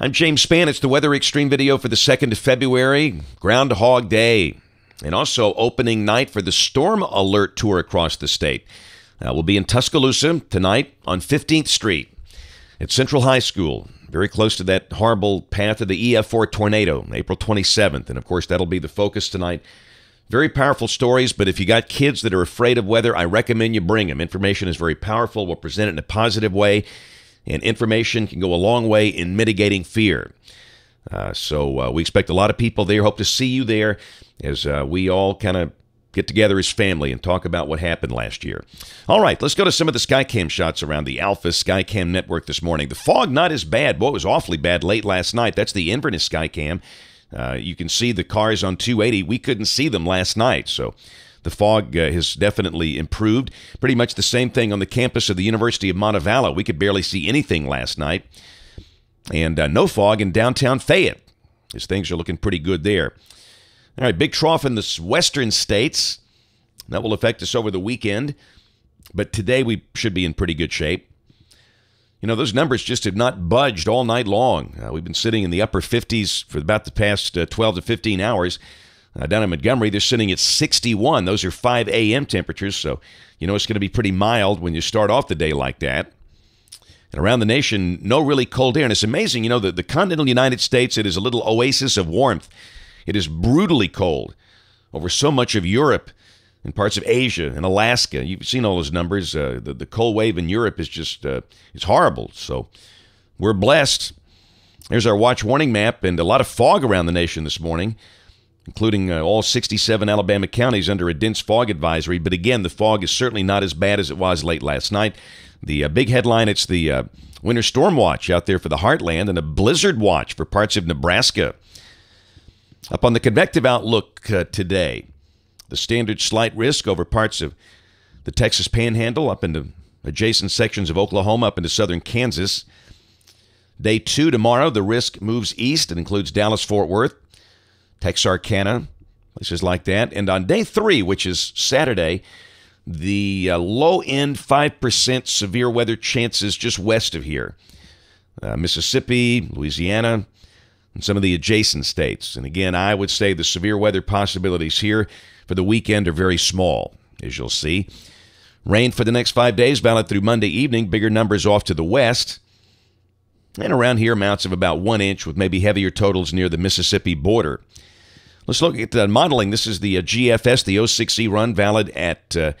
I'm James Spann. It's the Weather Xtreme video for the 2nd of February, Groundhog Day, and also opening night for the Storm Alert Tour across the state. Uh, we'll be in Tuscaloosa tonight on 15th Street at Central High School, very close to that horrible path of the EF4 tornado, April 27th. And of course, that'll be the focus tonight. Very powerful stories, but if you got kids that are afraid of weather, I recommend you bring them. Information is very powerful. We'll present it in a positive way and information can go a long way in mitigating fear. Uh, so uh, we expect a lot of people there. Hope to see you there as uh, we all kind of get together as family and talk about what happened last year. All right, let's go to some of the Skycam shots around the Alpha Skycam network this morning. The fog not as bad. Boy, it was awfully bad late last night. That's the Inverness Skycam. Uh, you can see the cars on 280. We couldn't see them last night, so the fog uh, has definitely improved. Pretty much the same thing on the campus of the University of Montevallo. We could barely see anything last night. And uh, no fog in downtown Fayette, as things are looking pretty good there. All right, big trough in the western states. That will affect us over the weekend. But today we should be in pretty good shape. You know, those numbers just have not budged all night long. Uh, we've been sitting in the upper 50s for about the past uh, 12 to 15 hours. Uh, down in Montgomery, they're sitting at 61. Those are 5 a.m. temperatures, so you know it's going to be pretty mild when you start off the day like that. And around the nation, no really cold air. And it's amazing, you know, the, the continental United States, it is a little oasis of warmth. It is brutally cold over so much of Europe and parts of Asia and Alaska. You've seen all those numbers. Uh, the, the cold wave in Europe is just, uh, it's horrible. So we're blessed. There's our watch warning map and a lot of fog around the nation this morning including uh, all 67 Alabama counties under a dense fog advisory. But again, the fog is certainly not as bad as it was late last night. The uh, big headline it's the uh, winter storm watch out there for the heartland and a blizzard watch for parts of Nebraska. Up on the convective outlook uh, today, the standard slight risk over parts of the Texas panhandle up into adjacent sections of Oklahoma up into southern Kansas. Day two tomorrow, the risk moves east and includes Dallas Fort Worth, Texarkana, places like that. And on day three, which is Saturday, the uh, low end 5% severe weather chances just west of here uh, Mississippi, Louisiana, and some of the adjacent states. And again, I would say the severe weather possibilities here for the weekend are very small, as you'll see. Rain for the next five days, valid through Monday evening. Bigger numbers off to the west. And around here, amounts of about one inch with maybe heavier totals near the Mississippi border. Let's look at the modeling. This is the uh, GFS, the 06Z run, valid at uh,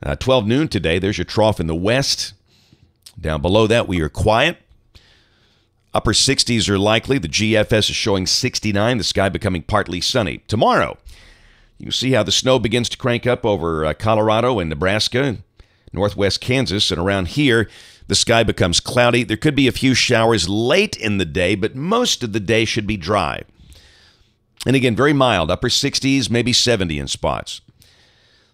uh, 12 noon today. There's your trough in the west. Down below that, we are quiet. Upper 60s are likely. The GFS is showing 69, the sky becoming partly sunny. Tomorrow, you see how the snow begins to crank up over uh, Colorado and Nebraska, northwest Kansas, and around here, the sky becomes cloudy. There could be a few showers late in the day, but most of the day should be dry. And again, very mild, upper 60s, maybe 70 in spots.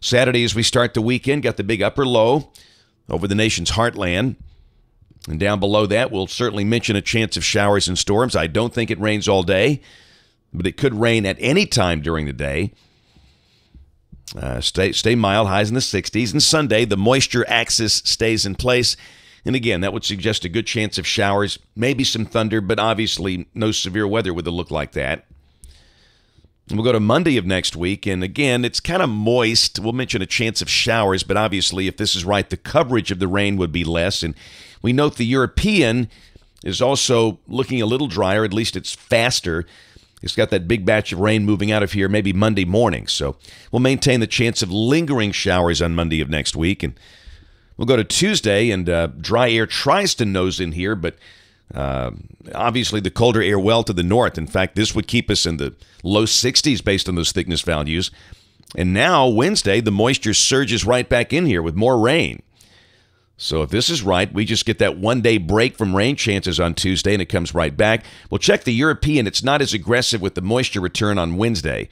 Saturday, as we start the weekend, got the big upper low over the nation's heartland. And down below that, we'll certainly mention a chance of showers and storms. I don't think it rains all day, but it could rain at any time during the day. Uh, stay, stay mild, highs in the 60s. And Sunday, the moisture axis stays in place. And again, that would suggest a good chance of showers, maybe some thunder, but obviously no severe weather with a look like that. We'll go to Monday of next week. And again, it's kind of moist. We'll mention a chance of showers, but obviously, if this is right, the coverage of the rain would be less. And we note the European is also looking a little drier, at least it's faster. It's got that big batch of rain moving out of here maybe Monday morning. So we'll maintain the chance of lingering showers on Monday of next week. And we'll go to Tuesday, and uh, dry air tries to nose in here, but uh, obviously, the colder air well to the north. In fact, this would keep us in the low 60s based on those thickness values. And now, Wednesday, the moisture surges right back in here with more rain. So, if this is right, we just get that one day break from rain chances on Tuesday and it comes right back. We'll check the European. It's not as aggressive with the moisture return on Wednesday.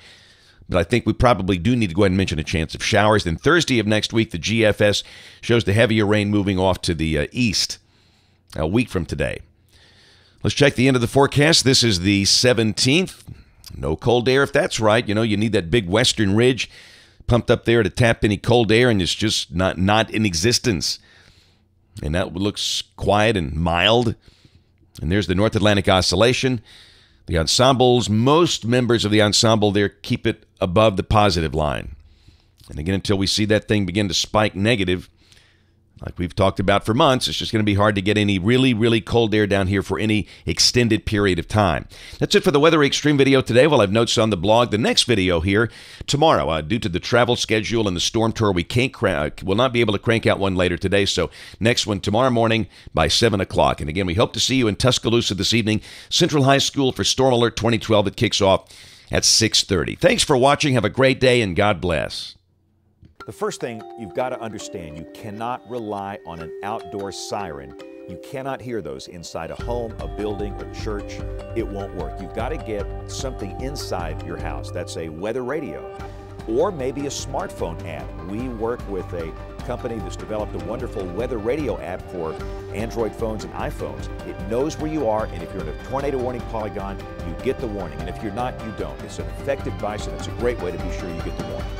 But I think we probably do need to go ahead and mention a chance of showers. Then, Thursday of next week, the GFS shows the heavier rain moving off to the uh, east a week from today. Let's check the end of the forecast. This is the 17th. No cold air, if that's right. You know, you need that big western ridge pumped up there to tap any cold air, and it's just not, not in existence. And that looks quiet and mild. And there's the North Atlantic Oscillation. The ensembles, most members of the ensemble there keep it above the positive line. And again, until we see that thing begin to spike negative, like we've talked about for months, it's just going to be hard to get any really, really cold air down here for any extended period of time. That's it for the Weather Xtreme video today. We'll have notes on the blog. The next video here tomorrow, uh, due to the travel schedule and the storm tour, we can't crank, uh, will not be able to crank out one later today. So next one tomorrow morning by 7 o'clock. And again, we hope to see you in Tuscaloosa this evening, Central High School for Storm Alert 2012 It kicks off at 6.30. Thanks for watching. Have a great day, and God bless. The first thing you've got to understand you cannot rely on an outdoor siren. You cannot hear those inside a home, a building, a church. It won't work. You've got to get something inside your house. That's a weather radio or maybe a smartphone app. We work with a company that's developed a wonderful weather radio app for Android phones and iPhones. It knows where you are, and if you're in a tornado warning polygon, you get the warning. And if you're not, you don't. It's an effective device, and it's a great way to be sure you get the warning.